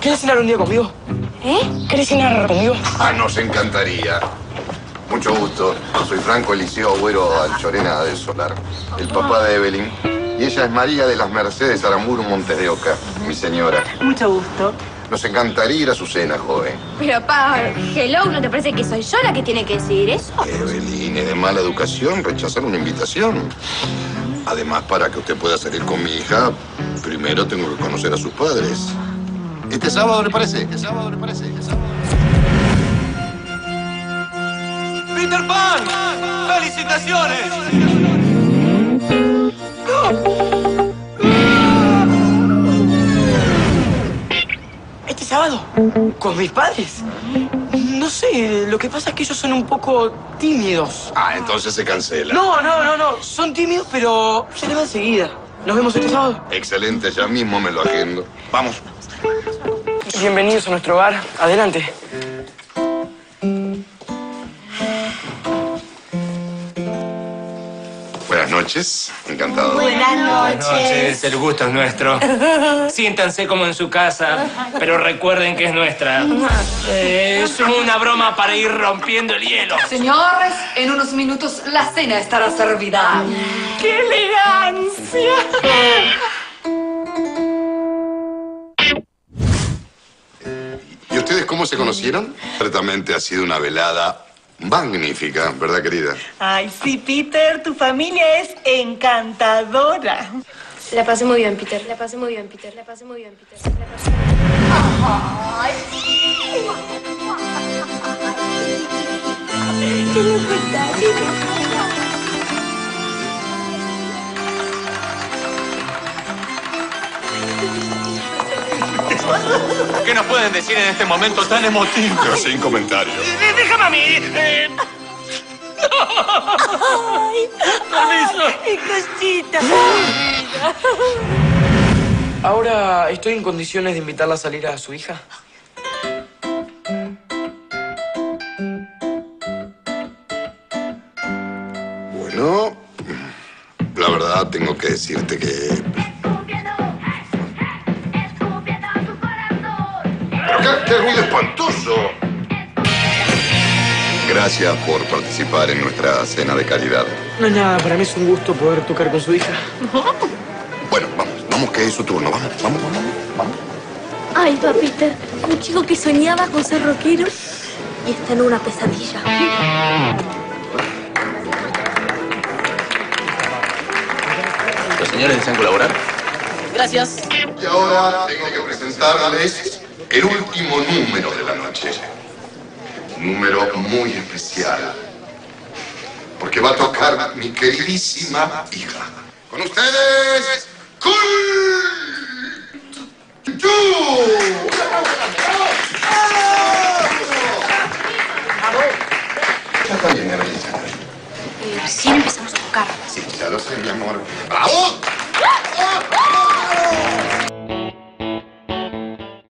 ¿Quieres cenar un día conmigo? ¿Eh? ¿Quieres cenar conmigo? Ah, nos encantaría. Mucho gusto. Soy Franco Eliseo Agüero Alchorena del Solar, el papá de Evelyn. Y ella es María de las Mercedes Aramburu Montes de Oca, mi señora. Mucho gusto. Nos encantaría ir a su cena, joven. Pero, pa, hello, ¿no te parece que soy yo la que tiene que decir eso? Evelyn, es de mala educación rechazar una invitación. Además, para que usted pueda salir con mi hija, primero tengo que conocer a sus padres. ¿Este sábado le parece? ¿Este sábado le parece? ¿Este sábado? ¡Peter Pan! ¡Felicitaciones! ¿Este sábado? ¿Con mis padres? No sé, lo que pasa es que ellos son un poco tímidos. Ah, entonces se cancela. No, no, no, no. Tímidos, pero se les va enseguida. ¿Nos vemos este sábado? Excelente, ya mismo me lo agendo. Vamos. Bienvenidos a nuestro hogar. Adelante. Noches, encantado. Buenas Buenas noches, el gusto es nuestro. Siéntanse como en su casa, pero recuerden que es nuestra. Eh, es una broma para ir rompiendo el hielo. Señores, en unos minutos la cena estará servida. ¡Qué elegancia! ¿Y ustedes cómo se conocieron? Ciertamente ha sido una velada magnífica, ¿verdad, querida? Ay, sí, Peter, tu familia es encantadora. La pasé muy bien, Peter. La pasé muy bien, Peter. La pasé muy bien, Peter. La pasé... ¿Qué nos pueden decir en este momento tan emotivo? Pero sin comentarios. Eh, Déjame a mí. eh. ¡Qué cosita! Ahora estoy en condiciones de invitarla a salir a su hija. Bueno, la verdad tengo que decirte que... qué, ruido espantoso? Gracias por participar en nuestra cena de caridad. No es nada, para mí es un gusto poder tocar con su hija. Bueno, vamos, vamos que es su turno. Vamos, vamos, vamos, vamos. Ay, Peter. Un chico que soñaba con ser rockero y está en una pesadilla. ¿Los señores desean colaborar? Y ahora tengo que presentarles el último número de la noche. Un número muy especial. Porque va a tocar mi queridísima hija. Con ustedes, Cool. Ya está bien. Recién empezamos a tocar. Sí, ya lo sé, mi amor. ¡Bravo!